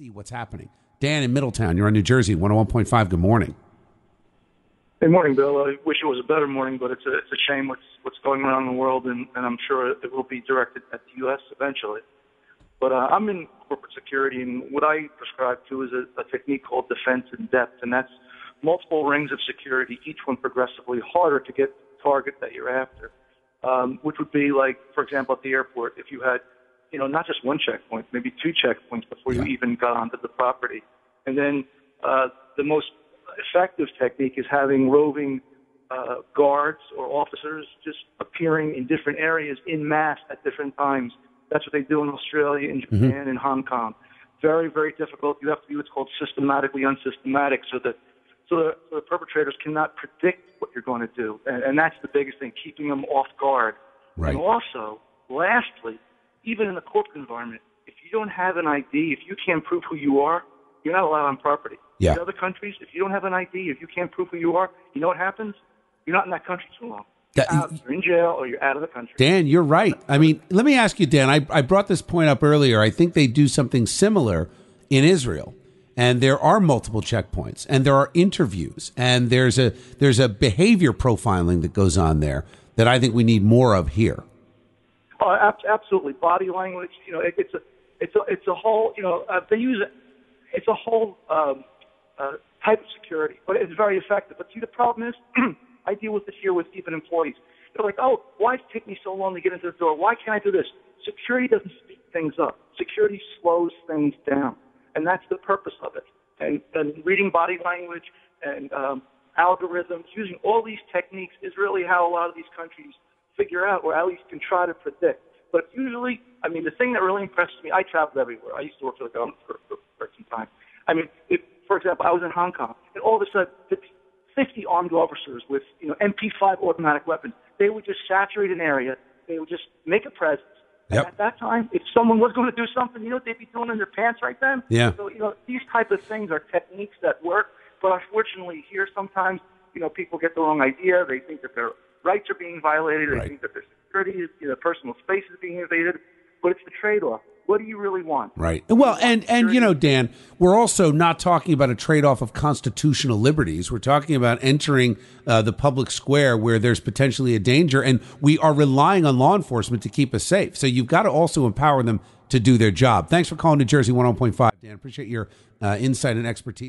see what's happening. Dan in Middletown, you're on New Jersey, 101.5. Good morning. Good morning, Bill. I wish it was a better morning, but it's a, it's a shame what's what's going around in the world, and, and I'm sure it will be directed at the U.S. eventually. But uh, I'm in corporate security, and what I prescribe to is a, a technique called defense in depth, and that's multiple rings of security, each one progressively harder to get the target that you're after. Um, which would be like, for example, at the airport, if you had, you know, not just one checkpoint, maybe two checkpoints before you even got onto the property. And then uh, the most effective technique is having roving uh, guards or officers just appearing in different areas in mass at different times. That's what they do in Australia, in Japan, mm-hmm. in Hong Kong. Very, very difficult. You have to be what's called systematically unsystematic so that so the, so the perpetrators cannot predict what you're going to do. And, and that's the biggest thing, keeping them off guard. Right. And also, lastly, even in the corporate environment, if you don't have an ID, if you can't prove who you are, you're not allowed on property. Yeah. In other countries, if you don't have an ID, if you can't prove who you are, you know what happens? You're not in that country too long. That, out, you're in jail or you're out of the country. Dan, you're right. I mean, let me ask you, Dan. I, I brought this point up earlier. I think they do something similar in Israel and there are multiple checkpoints and there are interviews and there's a there's a behavior profiling that goes on there that I think we need more of here. Oh, absolutely. Body language, you know, it, it's a it's a it's a whole, you know, uh, they use it. It's a whole um, uh, type of security, but it's very effective. But see, the problem is, I deal with this here with even employees. They're like, oh, why does it take me so long to get into the door? Why can't I do this? Security doesn't speed things up. Security slows things down and that's the purpose of it. And, and reading body language and um, algorithms, using all these techniques is really how a lot of these countries figure out, or at least can try to predict. But usually, I mean, the thing that really impresses me, I traveled everywhere. I used to work for the government for, for, for some time. I mean, if, for example, I was in Hong Kong, and all of a sudden, 50 armed officers with, you know, MP5 automatic weapons. They would just saturate an area. They would just make a presence Yep. At that time, if someone was going to do something, you know what they'd be doing in their pants right then? Yeah. So, you know, these type of things are techniques that work. But unfortunately, here sometimes, you know, people get the wrong idea. They think that their rights are being violated. They right. think that their security, is, you know, personal space is being invaded. But it's the trade-off. What do you really want? Right. Well, and and you know, Dan, we're also not talking about a trade-off of constitutional liberties. We're talking about entering uh, the public square where there's potentially a danger, and we are relying on law enforcement to keep us safe. So you've got to also empower them to do their job. Thanks for calling New Jersey 101.5, Dan. Appreciate your uh, insight and expertise.